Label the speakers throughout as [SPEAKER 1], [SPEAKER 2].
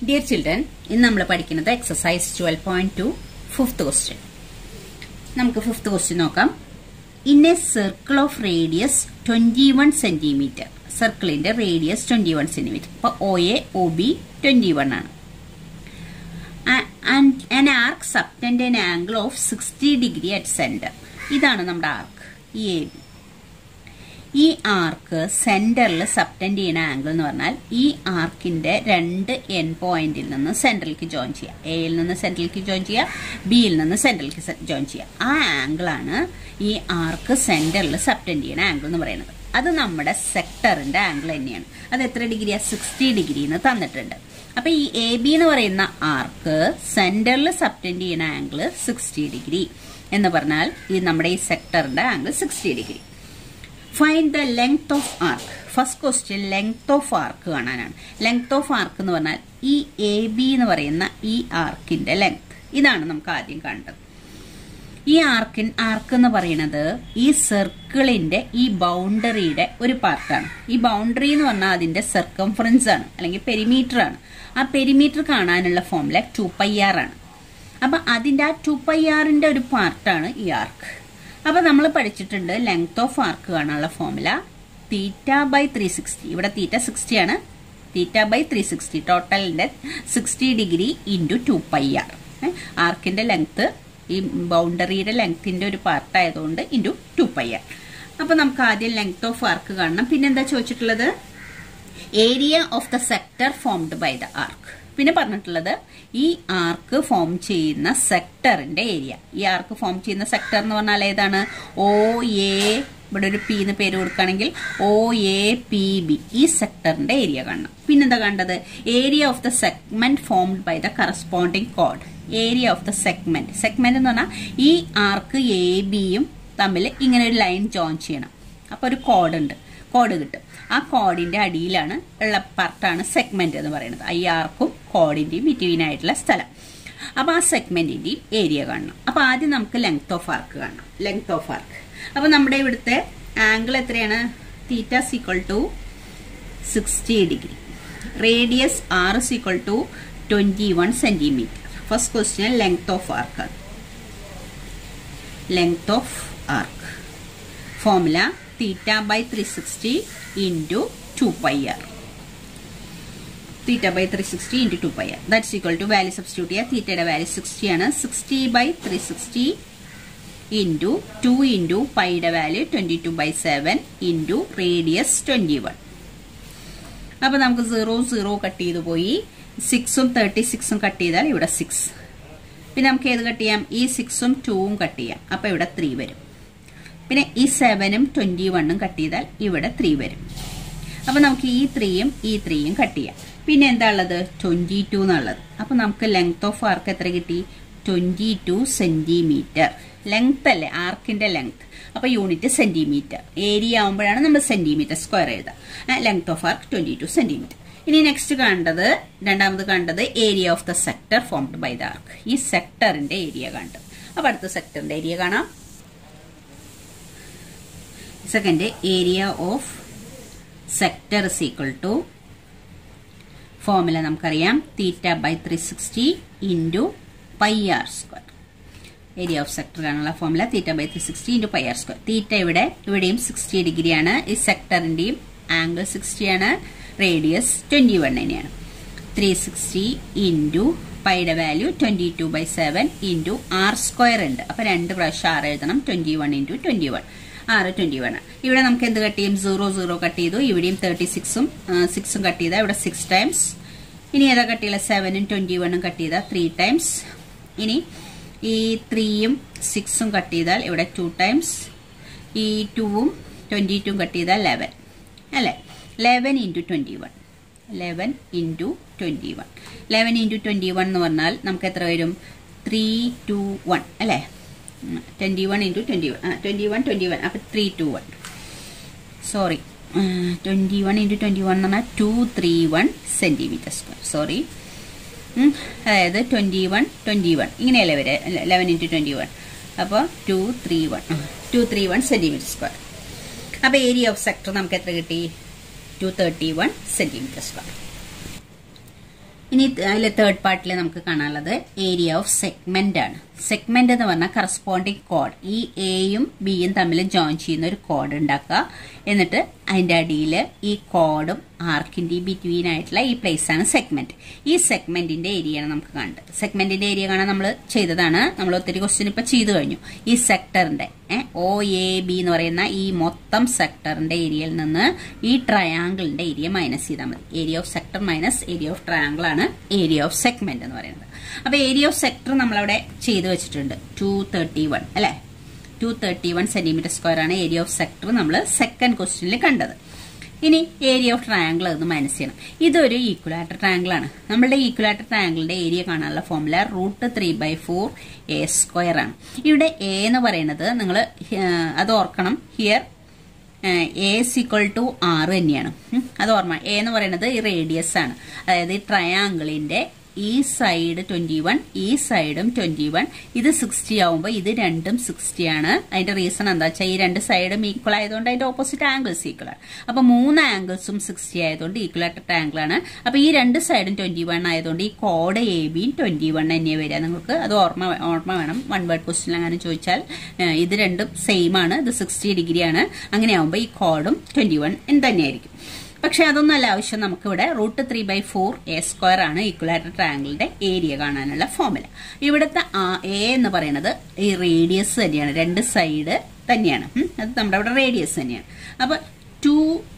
[SPEAKER 1] Dear children ഇന്ന് നമ്മൾ പഠിക്കുന്നത് exercise twelve point two fifth question നമുക്ക് ഫിഫ്ത് ക്വസ്റ്റ്യൻ നോക്കാം. In a circle of radius twenty one centimetre സർക്കിളിന്റെ റേഡിയസ് ട്വന്റി വൺ സെന്റിമീറ്റർ അപ്പൊ O A O B twenty one ആണ് an arc subtend an angle of sixty degree at centre ഇതാണ് നമ്മുടെ arc ഈ A B ഈ arc സെന്ററിൽ subtend ചെയ്യുന്ന angle എന്ന് പറഞ്ഞാൽ ഈ ആർക്കിന്റെ രണ്ട് എൻ പോയിന്റിൽ നിന്ന് സെന്ററിലേക്ക് ജോയിൻ ചെയ്യുക എയിൽ നിന്ന് സെന്ററിലേക്ക് ജോയിൻ ചെയ്യുക ബിയിൽ നിന്ന് സെന്ററിലേക്ക് ജോയിൻ ചെയ്യുക ആ ആംഗിളാണ് ഈ ആർക്ക് സെന്ററിൽ സബ്റ്റൻഡ് ചെയ്യുന്ന ആംഗിൾ എന്ന് പറയുന്നത്. അത് നമ്മുടെ സെക്ടറിന്റെ ആംഗിൾ തന്നെയാണ്. അത് എത്ര ഡിഗ്രിയാ? സിക്സ്റ്റി ഡിഗ്രി എന്ന് തന്നിട്ടുണ്ട്. അപ്പൊ ഈ എ ബി എന്ന് പറയുന്ന ആർക്ക് സെന്ററിൽ സബ്റ്റൻഡ് ചെയ്യുന്ന ആംഗിൾ സിക്സ്റ്റി ഡിഗ്രി എന്ന് പറഞ്ഞാൽ ഈ നമ്മുടെ ഈ സെക്ടറിന്റെ angle sixty degree. Find the length of arc first question length of arc കാണാനാണ്. ലെങ്ത് ഓഫ് ആർക്ക് എന്ന് പറഞ്ഞാൽ ഈ എ ബി എന്ന് പറയുന്ന ഈ ആർക്കിന്റെ ലെങ്ത് ഇതാണ് നമുക്ക് ആദ്യം കണ്ടത്. ഈ ആർക്കിൻ ആർക്ക് എന്ന് പറയുന്നത് ഈ സർക്കിളിന്റെ ഈ ബൗണ്ടറിയുടെ ഒരു പാർട്ടാണ് ഈ ബൗണ്ടറി എന്ന് പറഞ്ഞാൽ അതിന്റെ സർക്കംഫറൻസ് ആണ് അല്ലെങ്കിൽ പെരിമീറ്റർ ആണ്. ആ പെരിമീറ്റർ കാണാനുള്ള ഫോമുല ടു പൈ ആർ ആണ്. അപ്പൊ അതിന്റെ ആ ടു പൈ ആറിന്റെ ഒരു പാർട്ടാണ് ഈ ആർക്ക് അപ്പൊ നമ്മൾ പഠിച്ചിട്ടുണ്ട് ലെങ്ത് ഓഫ് ആർക്ക് കാണാനുള്ള formula theta by three sixty ഇവിടെ തീറ്റ സിക്സ്റ്റി ആണ്. Theta by three sixty ടോട്ടലിന്റെ sixty degree into two pi R ആർക്കിന്റെ length ഈ ബൗണ്ടറിയുടെ ലെങ്ത്തിന്റെ ഒരു പാർട്ട് ആയതുകൊണ്ട് ഇന്റു ടു പൈ ആർ അപ്പൊ നമുക്ക് ആദ്യം ലെങ്ത് ഓഫ് ആർക്ക് കാണണം. പിന്നെന്താ ചോദിച്ചിട്ടുള്ളത്? Area of the sector formed by the arc പിന്നെ പറഞ്ഞിട്ടുള്ളത് ഈ ആർക്ക് ഫോം ചെയ്യുന്ന സെക്ടറിന്റെ ഏരിയ ഈ ആർക്ക് ഫോം ചെയ്യുന്ന സെക്ടർ എന്ന് പറഞ്ഞാൽ ഏതാണ്? ഒ എ ഇവിടെ ഒരു പി എന്ന് പേര് കൊടുക്കുകയാണെങ്കിൽ ഒ എ പി ബി ഈ സെക്ടറിന്റെ ഏരിയ കാണണം. പിന്നെന്താ കണ്ടത്? Area of the segment formed by the corresponding code area of the segment segment എന്ന് പറഞ്ഞാൽ ഈ ആർക്ക് എ ബിയും തമ്മിൽ ഇങ്ങനെ ഒരു ലൈൻ ജോയിൻ ചെയ്യണം. അപ്പൊ ഒരു കോഡ് ഉണ്ട്. കോഡ് കിട്ടും ആ കോഡിന്റെ അടിയിലാണ് ഉള്ള പാർട്ടാണ് സെഗ്മെന്റ് എന്ന് പറയുന്നത്. ഐ ആർക്കും കോഡിന്റെയും ബിറ്റ്വീൻ ആയിട്ടുള്ള സ്ഥലം. അപ്പൊ ആ സെഗ്മെന്റിന്റെയും ഏരിയ കാണണം. അപ്പൊ ആദ്യം നമുക്ക് ലെങ്ത് ഓഫ് ആർക്ക് കാണണം. ലെങ്ത് ഓഫ് ആർക്ക് അപ്പൊ നമ്മുടെ ഇവിടുത്തെ ആംഗിൾ എത്രയാണ്? Theta equal to sixty degree radius R equal to twenty one centimetre first question length of arc length of arc formula theta by three sixty into two pi R theta by three sixty into two pi R that's equal to value substitute ചെയ്യുക തീറ്റയുടെ value sixty ആണ്. Sixty by three sixty into two into പൈയുടെ value twenty two by seven into radius twenty one അപ്പോൾ നമുക്ക് zero zero cut ചെയ്ത് പോയി. സിക്സും thirty സിക്സും cut ചെയ്താൽ ഇവിടെ സിക്സ് പിന്നെ നമുക്ക് ഏത് കട്ട് ചെയ്യാം? ഈ സിക്സും ടൂവും കട്ട് ചെയ്യാം. അപ്പോൾ ഇവിടെ ത്രീ വരും. പിന്നെ ഈ സെവനും ട്വന്റി വണ്ണും കട്ട് ചെയ്താൽ ഇവിടെ ത്രീ വരും. അപ്പൊ നമുക്ക് ഈ ത്രീയും ഈ ത്രീയും കട്ട് ചെയ്യാം. പിന്നെ എന്താ ഉള്ളത്? ട്വന്റി ടു എന്നുള്ളത് അപ്പൊ നമുക്ക് ലെങ്ത് ഓഫ് ആർക്ക് എത്ര കിട്ടി? ട്വന്റി ടു സെന്റിമീറ്റർ ലെങ്ത് അല്ലേ ആർക്കിന്റെ ലെങ്ത് അപ്പൊ യൂണിറ്റ് സെന്റിമീറ്റർ ഏരിയ ആകുമ്പോഴാണ് നമ്മൾ സെന്റിമീറ്റർ സ്ക്വയർ എഴുതുക. Length of arc twenty two centimetre ഇനി നെക്സ്റ്റ് കണ്ടത് രണ്ടാമത് കണ്ടത് area of the sector formed by the arc ഈ സെക്ടറിന്റെ ഏരിയ കണ്ടു. അപ്പൊ അടുത്ത സെക്ടറിന്റെ ഏരിയ കാണാം. Second area of sector is equal to formula നമുക്കറിയാം. Theta by three sixty into pi R square area of sector കാണുള്ള formula theta by three sixty into pi R square theta ഇവിടെ ഇവിടെയും sixty ഡിഗ്രിയാണ് ഈ സെക്ടറിന്റെയും angle sixty ആണ്. Radius twenty one തന്നെയാണ് three sixty into പൈയുടെ value twenty two by seven into R square ഉണ്ട്. അപ്പോൾ രണ്ട് പ്രാവശ്യം ആർ എഴുതണം. Twenty one into twenty one ആറ് ട്വന്റി വൺ ഇവിടെ നമുക്ക് എന്ത് കട്ട് ചെയ്യും? സീറോ സീറോ കട്ട് ചെയ്തു. ഇവിടെയും തേർട്ടി സിക്സും സിക്സും കട്ട് ചെയ്താൽ ഇവിടെ സിക്സ് ടൈംസ് ഇനി ഏതാ കട്ട് ചെയ്യുക സെവനും ട്വന്റി വണ്ണും കട്ട് ചെയ്താൽ ത്രീ ടൈംസ് ഇനി ഈ ത്രീയും സിക്സും കട്ട് ചെയ്താൽ ഇവിടെ ടു ടൈംസ് ഈ ടുവും ട്വന്റി ടുവും കട്ട് ചെയ്താൽ ലെവൻ അല്ലേ? Eleven into twenty one eleven into twenty one eleven into twenty one എന്ന് പറഞ്ഞാൽ നമുക്ക് എത്ര വരും? ത്രീ ടു വൺ അല്ലേ? Twenty one into twenty one twenty one twenty one അപ്പൊ three two one sorry twenty one into twenty one എന്ന് പറഞ്ഞാൽ two three one centimetre square sorry അതായത് ട്വന്റി വൺ ട്വന്റി വൺ ഇങ്ങനെയല്ലേ വരെ? Eleven into twenty one അപ്പോൾ two three one two three one centimetre square അപ്പോൾ area of sector നമുക്ക് എത്ര കിട്ടി? Two thirty one centimetre square ഇനി അതിലെ തേർഡ് പാർട്ടിൽ നമുക്ക് കാണാനുള്ളത് ഏരിയ ഓഫ് സെഗ്മെന്റ് ആണ്. സെഗ്മെന്റ് എന്ന് പറഞ്ഞാൽ കറസ്പോണ്ടിങ് കോഡ് ഈ എയും ബിയും തമ്മിൽ ജോയിൻ ചെയ്യുന്ന ഒരു കോഡ് ഉണ്ടാക്കുക. എന്നിട്ട് അതിന്റെ അടിയിൽ ഈ കോഡും ആർക്കിന്റെ ബിറ്റ്വീൻ ആയിട്ടുള്ള ഈ പ്ലേസ് ആണ് സെഗ്മെന്റ് ഈ സെഗ്മെന്റിന്റെ ഏരിയയാണ് നമുക്ക് കാണേണ്ടത്. സെഗ്മെന്റിന്റെ ഏരിയ കാണാൻ നമ്മൾ ചെയ്തതാണ്. നമ്മൾ ഒത്തിരി ക്വസ്റ്റ്യൻ ഇപ്പൊ ചെയ്തു കഴിഞ്ഞു. ഈ സെക്ടറിന്റെ ഒ എ ബി എന്ന് പറയുന്ന ഈ മൊത്തം സെക്ടറിന്റെ ഏരിയയിൽ നിന്ന് ഈ ട്രയാങ്കിളിന്റെ ഏരിയ മൈനസ് ചെയ്താൽ മതി. Area of sector minus area of triangle ആണ് ഏരിയ ഓഫ് സെഗ്മെന്റ് എന്ന് പറയുന്നത്. അപ്പൊ ഏരിയ ഓഫ് സെക്ടർ നമ്മളവിടെ ചെയ്തു വെച്ചിട്ടുണ്ട്. ടു തേർട്ടി വൺ അല്ലെ? Two thirty one centimetre square ആണ് ഏരിയ ഓഫ് സെക്ടർ നമ്മൾ സെക്കൻഡ് ക്വസ്റ്റ്യനിൽ കണ്ടത്. ഇനി ഏരിയ ഓഫ് ട്രയാങ്കിൾ എന്ന് മൈനസ് ചെയ്യണം. ഇതൊരു ഈക്വലാറ്റർ ട്രയാങ്കിൾ ആണ്. നമ്മളുടെ ഈക്വലാറ്റർ ട്രയാങ്കിളിന്റെ ഏരിയ കാണാനുള്ള formula root three by four A square ആണ്. ഇവിടെ എ എന്ന് പറയുന്നത് നിങ്ങൾ അത് ഓർക്കണം. Here A is equal to R തന്നെയാണ്. അത് ഓർമ്മ. എ എന്ന് പറയുന്നത് ഈ റേഡിയസ് ആണ്. അതായത് ഈ ട്രയാങ്കിളിന്റെ ഈ സൈഡ് ട്വന്റി വൺ ഈ സൈഡും ട്വന്റി വൺ ഇത് സിക്സ്റ്റി ആവുമ്പോൾ ഇത് രണ്ടും സിക്സ്റ്റി ആണ്. അതിന്റെ റീസൺ എന്താ വെച്ചാൽ ഈ രണ്ട് സൈഡും ഈക്വൽ ആയതുകൊണ്ട് അതിന്റെ ഓപ്പോസിറ്റ് ആംഗിൾസ് ഈക്വൽ ആണ്. അപ്പൊ മൂന്ന് ആംഗിൾസും സിക്സ്റ്റി ആയതുകൊണ്ട് ഈക്വൽ ആയിട്ട് ആംഗിൾ ആണ്. അപ്പൊ ഈ രണ്ട് സൈഡും ട്വന്റി വൺ ആയതുകൊണ്ട് ഈ കോഡ് എ ബിയും ട്വന്റി വൺ തന്നെ വരിക. നിങ്ങൾക്ക് അത് ഓർമ്മ ഓർമ്മ വേണം. വൺ വേർഡ് ക്വസ്റ്റ്യൻ അങ്ങനെ ചോദിച്ചാൽ ഇത് രണ്ടും സെയിം ആണ്. ഇത് സിക്സ്റ്റി ഡിഗ്രി ആണ്. അങ്ങനെ ആവുമ്പോൾ ഈ കോഡും ട്വന്റി വൺ തന്നെയായിരിക്കും. പക്ഷെ അതൊന്നല്ല ആവശ്യം. നമുക്കിവിടെ root three by four A square ആണ് ഈക്വലാറ്റർ ട്രയാങ്കിളിന്റെ ഏരിയ കാണാനുള്ള ഫോമുല ഇവിടുത്തെ എ എന്ന് പറയുന്നത് ഈ റേഡിയസ് തന്നെയാണ്. രണ്ട് സൈഡ് തന്നെയാണ്. അത് നമ്മുടെ അവിടെ റേഡിയസ് തന്നെയാണ്. അപ്പൊ two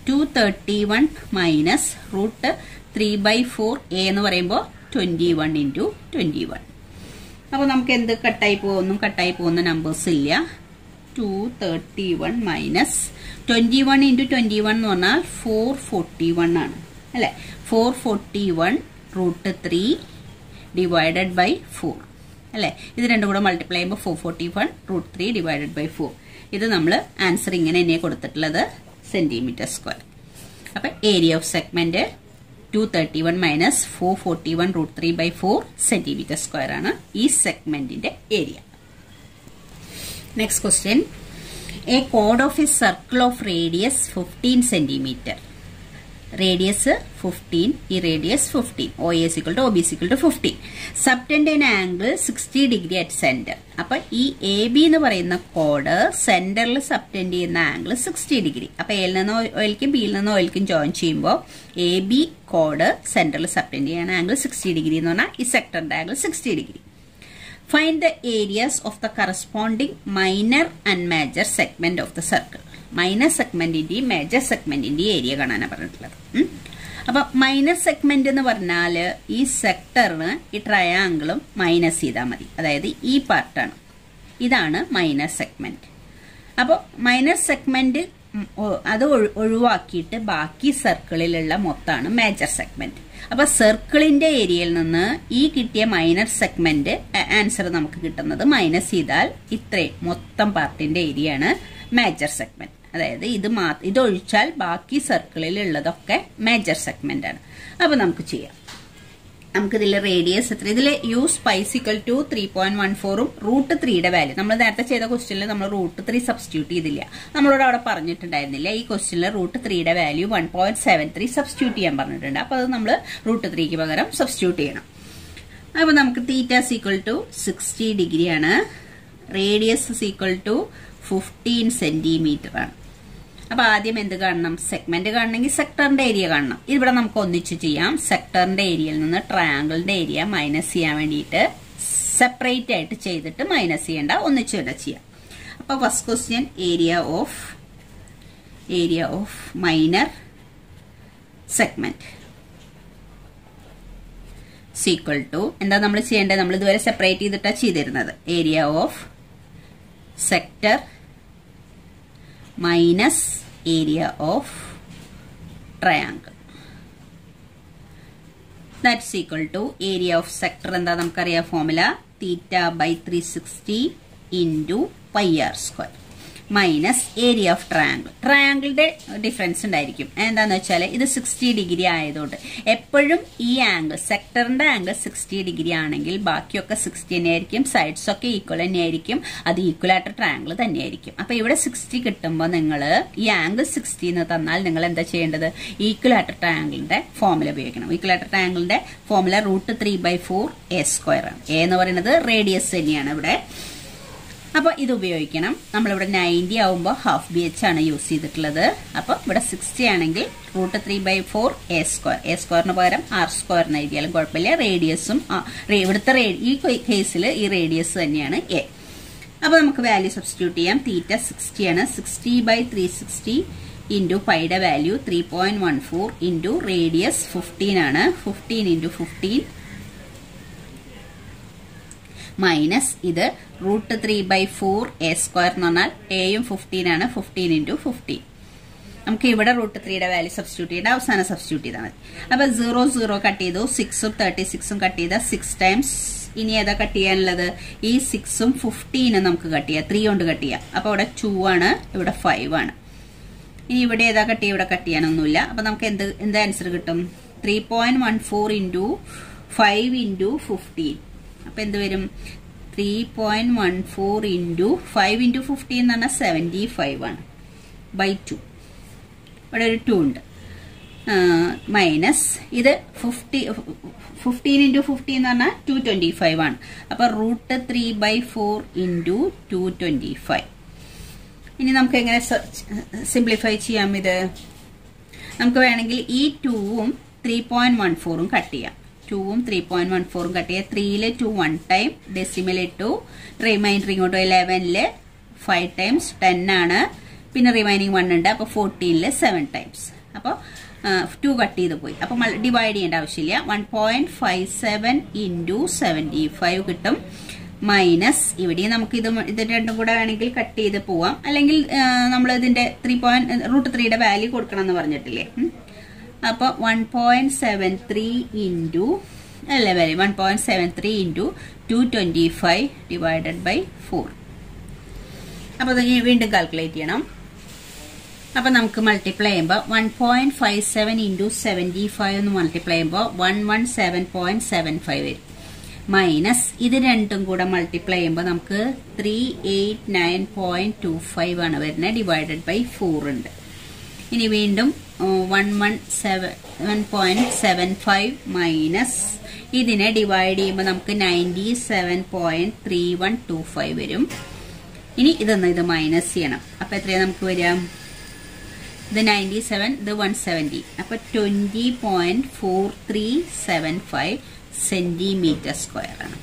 [SPEAKER 1] two thirty one minus root three by four a എന്ന് പറയുമ്പോൾ twenty one into twenty one. അപ്പോൾ നമുക്ക് എന്ത് കട്ടായി പോകുന്നു കട്ടായി പോകുന്ന നമ്പേഴ്സ് ഇല്ല. Two thirty one minus twenty one into twenty one എന്ന് പറഞ്ഞാൽ ഫോർ ഫോർട്ടി വൺ ആണ്. അല്ലേ? Four forty one root three divided by four അല്ലെ? ഇത് രണ്ടും കൂടെ മൾട്ടിപ്ലൈ ചെയ്യുമ്പോൾ four forty one root three divided by four ഇത് നമ്മൾ ആൻസർ ഇങ്ങനെ തന്നെ കൊടുത്തിട്ടുള്ളത് സെന്റിമീറ്റർ സ്ക്വയർ അപ്പൊ area of segment two thirty one minus four forty one root three by four centimetre square ആണ് ഈ സെഗ്മെന്റിന്റെ area next question A code of a circle of radius fifteen centimetre radius fifteen ഈ radius fifteen O S equal to O B is equal to fifteen subtend angle sixty degree at centre അപ്പൊ ഈ A B എന്ന് പറയുന്ന കോഡ് സെന്ററിൽ subtend ചെയ്യുന്ന angle sixty degree അപ്പൊ എയിൽ നിന്ന് ഓയിൽക്കും ബിയിൽ നിന്ന് ഓയിൽക്കും ജോയിൻ ചെയ്യുമ്പോൾ എ ബി കോഡ് സെന്ററിൽ സബ്റ്റൻഡ് ചെയ്യുന്ന ആംഗിൾ സിക്സ്റ്റി ഡിഗ്രി എന്ന് പറഞ്ഞാൽ ഈ സെക്ടറിന്റെ angle sixty degree Find the areas of the corresponding minor and major segment of the circle minor സെഗ്മെന്റിന്റെയും major സെഗ്മെന്റിന്റെയും ഏരിയ കാണാനാണ് പറഞ്ഞിട്ടുള്ളത്. അപ്പൊ മൈനർ സെഗ്മെന്റ് എന്ന് പറഞ്ഞാൽ ഈ സെക്ടറിന് ഈ ട്രയാങ്കിളും മൈനസ് ചെയ്താൽ മതി. അതായത് ഈ പാർട്ടാണ് ഇതാണ് മൈനർ സെഗ്മെന്റ് അപ്പോൾ മൈനർ സെഗ്മെന്റ് അത് ഒഴിവാക്കിയിട്ട് ബാക്കി സർക്കിളിലുള്ള മൊത്തമാണ് മേജർ സെഗ്മെന്റ് അപ്പൊ സർക്കിളിന്റെ ഏരിയയിൽ നിന്ന് ഈ കിട്ടിയ മൈനർ സെഗ്മെന്റ് ആൻസർ നമുക്ക് കിട്ടുന്നത് മൈനസ് ചെയ്താൽ ഇത്രയും മൊത്തം പാർട്ടിന്റെ ഏരിയ ആണ് മേജർ സെഗ്മെന്റ് അതായത് ഇത് മാ ഇതൊഴിച്ചാൽ ബാക്കി സർക്കിളിൽ ഉള്ളതൊക്കെ മേജർ സെഗ്മെന്റ് ആണ്. അപ്പൊ നമുക്ക് ചെയ്യാം. നമുക്ക് ഇതിൽ റേഡിയസ് എത്ര ഇതിൽ use pi is equal to three point one ഫോറും റൂട്ട് ത്രീയുടെ വാല്യൂ നമ്മൾ നേരത്തെ ചെയ്ത ക്വസ്റ്റ്യനിൽ നമ്മൾ റൂട്ട് ത്രീ സബ്സ്റ്റിറ്റ്യൂട്ട് ചെയ്തില്ല. നമ്മളോട് അവിടെ പറഞ്ഞിട്ടുണ്ടായിരുന്നില്ല. ഈ ക്വസ്റ്റ്യനിൽ റൂട്ട് ത്രീയുടെ value one point seven three substitute ചെയ്യാൻ പറഞ്ഞിട്ടുണ്ട്. അപ്പോൾ അത് നമ്മൾ റൂട്ട് ത്രീക്ക് പകരം സബ്സ്റ്റിറ്റ്യൂട്ട് ചെയ്യണം. അപ്പോൾ നമുക്ക് theta is equal to sixty ഡിഗ്രിയാണ്. Radius is equal to fifteen centimetre ആണ്. അപ്പൊ ആദ്യം എന്ത് കാണണം? സെഗ്മെന്റ് കാണണമെങ്കിൽ സെക്ടറിന്റെ ഏരിയ കാണണം. ഇവിടെ നമുക്ക് ഒന്നിച്ച് ചെയ്യാം. സെക്ടറിന്റെ ഏരിയയിൽ നിന്ന് ട്രയാങ്കിളിന്റെ ഏരിയ മൈനസ് ചെയ്യാൻ വേണ്ടിയിട്ട് സെപ്പറേറ്റ് ആയിട്ട് ചെയ്തിട്ട് മൈനസ് ചെയ്യേണ്ട. ഒന്നിച്ച് തന്നെ ചെയ്യാം. അപ്പൊ first question area of area of minor segment is equal to എന്താ നമ്മൾ ചെയ്യേണ്ടത്? നമ്മൾ ഇതുവരെ സെപ്പറേറ്റ് ചെയ്തിട്ടാണ് ചെയ്തിരുന്നത്. Area of sector minus area of triangle that's equal to area of sector എന്താ നമുക്കറിയാം formula theta by three sixty into pi R square minus area of triangle ട്രയാങ്കിളിന്റെ ഡിഫറൻസ് ഉണ്ടായിരിക്കും. എന്താന്ന് വെച്ചാൽ ഇത് സിക്സ്റ്റി ഡിഗ്രി ആയതുകൊണ്ട് എപ്പോഴും ഈ ആംഗിൾ സെക്ടറിന്റെ ആംഗിൾ സിക്സ്റ്റി ഡിഗ്രി ആണെങ്കിൽ ബാക്കിയൊക്കെ സിക്സ്റ്റി തന്നെയായിരിക്കും സൈഡ്സ് ഒക്കെ ഈക്വൽ തന്നെയായിരിക്കും അത് ഈക്വൽ ആയിട്ട് ട്രയാങ്കിൾ തന്നെയായിരിക്കും. അപ്പൊ ഇവിടെ സിക്സ്റ്റി കിട്ടുമ്പോൾ നിങ്ങൾ ഈ ആംഗിൾ സിക്സ്റ്റി എന്ന് തന്നാൽ നിങ്ങൾ എന്താ ചെയ്യേണ്ടത്? ഈക്വൽ ആയിട്ട് ട്രയാങ്കിളിന്റെ ഫോമുല ഉപയോഗിക്കണം. ഈക്വൽ ആയിട്ട് ട്രയാങ്കിളിന്റെ formula root three by four a square ആണ്. എ എന്ന് പറയുന്നത് റേഡിയസ് തന്നെയാണ് ഇവിടെ. അപ്പോൾ ഇത് ഉപയോഗിക്കണം. നമ്മളിവിടെ നയന്റി ആവുമ്പോൾ ഹാഫ് ബി എച്ച് ആണ് യൂസ് ചെയ്തിട്ടുള്ളത്. അപ്പോൾ ഇവിടെ സിക്സ്റ്റി ആണെങ്കിൽ root three by four a square A സ്ക്വയറിന് പകരം ആർ സ്ക്വയറിന് എഴുതിയാലും കുഴപ്പമില്ല. റേഡിയസും ഇവിടുത്തെ ഈ കേസിൽ ഈ റേഡിയസ് തന്നെയാണ് എ അപ്പോൾ നമുക്ക് വാല്യൂ സബ്സ്റ്റിറ്റ്യൂട്ട് ചെയ്യാം. തീറ്റ സിക്സ്റ്റി ആണ്. Sixty by three sixty into പൈയുടെ value three point one four into radius fifteen ആണ്. ഫിഫ്റ്റീൻ ഇന്റു ഫിഫ്റ്റീൻ മൈനസ് ഇത് root three by four a square എന്ന് പറഞ്ഞാൽ എയും ഫിഫ്റ്റീൻ ആണ്. ഫിഫ്റ്റീൻ ഇന്റു ഫിഫ്റ്റീൻ നമുക്ക് ഇവിടെ റൂട്ട് ത്രീയുടെ വാല്യൂ സബ്സ്റ്റിറ്റ്യൂട്ട് ചെയ്ത് അവസാനം സബ്സ്റ്റിറ്റ്യൂട്ട് ചെയ്താൽ മതി. അപ്പൊ സീറോ സീറോ കട്ട് ചെയ്തു. സിക്സും തേർട്ടി സിക്സും കട്ട് ചെയ്ത സിക്സ് ടൈംസ് ഇനി ഏതാ കട്ട് ചെയ്യാനുള്ളത്? ഈ സിക്സും ഫിഫ്റ്റീനും നമുക്ക് കട്ട് ചെയ്യാം. ത്രീ കൊണ്ട് കട്ട് ചെയ്യാം. അപ്പൊ ഇവിടെ ടു ആണ്. ഇവിടെ ഫൈവ് ആണ്. ഇനി ഇവിടെ ഏതാ കട്ട് ചെയ്യുക ഇവിടെ കട്ട് ചെയ്യാനൊന്നുമില്ല. അപ്പൊ നമുക്ക് എന്ത് എന്ത് ആൻസർ കിട്ടും? Three point one four into five into fifteen അപ്പൊ എന്ത് വരും? Three point one four into five into fifty എന്ന് പറഞ്ഞാൽ സെവന്റി ഫൈവ് ആണ്. ബൈ ടു ഇവിടെ ഒരു ടു ഉണ്ട്. മൈനസ് ഇത് ഫിഫ്റ്റി ഫിഫ്റ്റീൻ ഇന്റു ഫിഫ്റ്റി എന്ന് പറഞ്ഞാൽ ടു ട്വന്റി ഫൈവ് ആണ്. അപ്പോൾ root three by four into two twenty five ഇനി നമുക്ക് എങ്ങനെ സിംപ്ലിഫൈ ചെയ്യാം ഇത്? നമുക്ക് വേണമെങ്കിൽ ഈ ടൂവും ത്രീ പോയിന്റ് വൺ ഫോറും കട്ട് ചെയ്യാം. ടൂവും ത്രീ പോയിന്റ് വൺ ഫോറും കട്ട് ചെയ്യുക ത്രീയിൽ ടു വൺ ടൈം ഡെസിമൽ ഇട്ടു. റിമൈൻഡർ ഇങ്ങോട്ട് ഇലവനിൽ ഫൈവ് ടൈംസ് ടെൻ ആണ്. പിന്നെ റിമൈനിങ് വൺ ഉണ്ട്. അപ്പോൾ ഫോർട്ടീനിൽ സെവൻ ടൈംസ് അപ്പോൾ ടു കട്ട് ചെയ്ത് പോയി. അപ്പോൾ ഡിവൈഡ് ചെയ്യേണ്ട ആവശ്യമില്ല. One point five seven into seventy five കിട്ടും. മൈനസ് ഇവിടെ നമുക്ക് ഇത് ഇത് രണ്ടും കൂടെ വേണമെങ്കിൽ കട്ട് ചെയ്ത് പോവാം. അല്ലെങ്കിൽ നമ്മൾ ഇതിന്റെ ത്രീ പോയിന്റ് റൂട്ട് ത്രീയുടെ വാല്യൂ കൊടുക്കണം എന്ന് പറഞ്ഞിട്ടില്ലേ? അപ്പൊ one point seven three into അല്ല വരെ one point seven three into two twenty five divided by four അപ്പൊ അത് വീണ്ടും കാൽക്കുലേറ്റ് ചെയ്യണം. അപ്പോൾ നമുക്ക് മൾട്ടിപ്ലൈ ചെയ്യുമ്പോൾ one point five seven into seventy five എന്ന് മൾട്ടിപ്ലൈ ചെയ്യുമ്പോൾ one one seven point seven five വരും. മൈനസ് ഇത് രണ്ടും കൂടെ മൾട്ടിപ്ലൈ ചെയ്യുമ്പോൾ നമുക്ക് three eight nine point two five ആണ് വരുന്നത്. ഡിവൈഡഡ് ബൈ ഫോർ ഉണ്ട്. ഇനി വീണ്ടും one one seven point seven five minus ഇതിനെ ഡിവൈഡ് ചെയ്യുമ്പോൾ നമുക്ക് ninety seven point three one two five വരും. ഇനി ഇതൊന്ന് ഇത് മൈനസ് ചെയ്യണം. അപ്പം എത്രയാണ് നമുക്ക് വരിക? ഇത് നയന്റി സെവൻ ഇത് വൺ സെവന്റി അപ്പം twenty point four three seven five centimetre square ആണ്.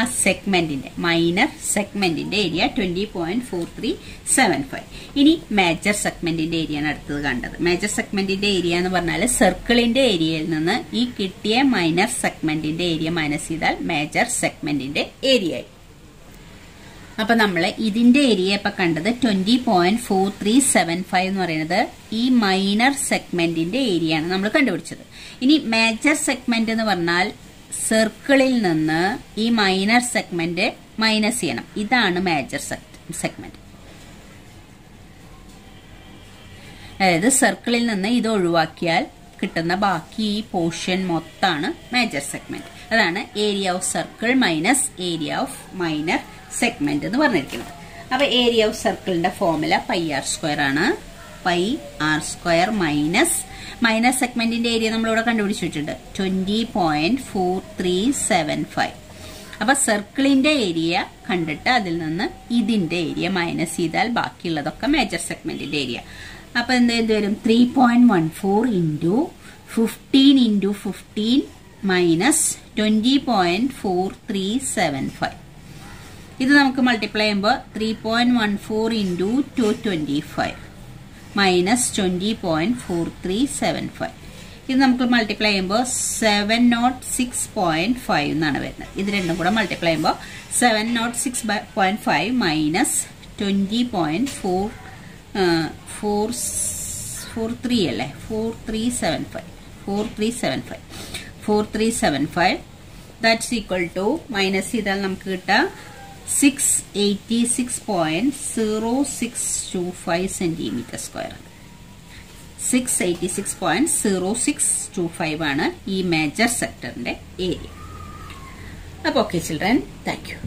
[SPEAKER 1] ആ സെഗ്മെന്റിന്റെ minor സെഗ്മെന്റിന്റെ area twenty point four three seven five ഇനി മേജർ സെഗ്മെന്റിന്റെ ഏരിയ ആണ് അടുത്തത് കണ്ടത്. മേജർ സെഗ്മെന്റിന്റെ ഏരിയ എന്ന് പറഞ്ഞാൽ സർക്കിളിന്റെ ഏരിയയിൽ നിന്ന് ഈ കിട്ടിയ മൈനർ സെഗ്മെന്റിന്റെ ഏരിയ മൈനസ് ചെയ്താൽ മേജർ സെഗ്മെന്റിന്റെ ഏരിയ ആയി. അപ്പൊ നമ്മൾ ഇതിന്റെ ഏരിയ ഇപ്പൊ കണ്ടത് twenty point four three seven five എന്ന് പറയുന്നത് ഈ മൈനർ സെഗ്മെന്റിന്റെ ഏരിയ ആണ് നമ്മൾ കണ്ടുപിടിച്ചത്. ഇനി മേജർ സെഗ്മെന്റ് എന്ന് പറഞ്ഞാൽ സർക്കിളിൽ നിന്ന് ഈ മൈനർ സെഗ്മെന്റ് മൈനസ് ചെയ്യണം. ഇതാണ് മേജർ സെഗ്മെന്റ് അതായത് സർക്കിളിൽ നിന്ന് ഇത് ഒഴിവാക്കിയാൽ കിട്ടുന്ന ബാക്കി ഈ പോർഷൻ മൊത്തമാണ് മേജർ സെഗ്മെന്റ് അതാണ് area of circle minus area of minor segment എന്ന് പറഞ്ഞിരിക്കുന്നത്. അപ്പൊ ഏരിയ ഓഫ് സർക്കിളിന്റെ ഫോർമുല പൈ ആർ സ്ക്വയർ ആണ്. Pi R square minus minus സെഗ്മെന്റിന്റെ area നമ്മളിവിടെ കണ്ടുപിടിച്ചിട്ടുണ്ട്. Twenty point four three seven five അപ്പൊ സർക്കിളിന്റെ ഏരിയ കണ്ടിട്ട് അതിൽ നിന്ന് ഇതിന്റെ ഏരിയ മൈനസ് ചെയ്താൽ ബാക്കിയുള്ളതൊക്കെ മേജർ സെഗ്മെന്റിന്റെ ഏരിയ അപ്പൊ എന്ത് എന്ത് വരും? Three point one four into fifteen into fifteen minus twenty point four three seven five ഇത് നമുക്ക് മൾട്ടിപ്ലൈ ചെയ്യുമ്പോൾ three point one four into two twenty five minus twenty point four three seven five ഇത് നമുക്ക് multiply ചെയ്യുമ്പോൾ seven nought six point five എന്നാണ് വരുന്നത്. ഇത് രണ്ടും കൂടെ മൾട്ടിപ്ലൈ ചെയ്യുമ്പോൾ seven nought six point five minus twenty point four four four three അല്ലേ? Four three seven five four three seven five four three seven five that's equal to minus ചെയ്താൽ നമുക്ക് കിട്ടാം six eighty six point zero six two five centimetre square six eighty six point zero six two five ആണ് ഈ major സെക്ടറിന്റെ area അപ്പോൾ okay children thank U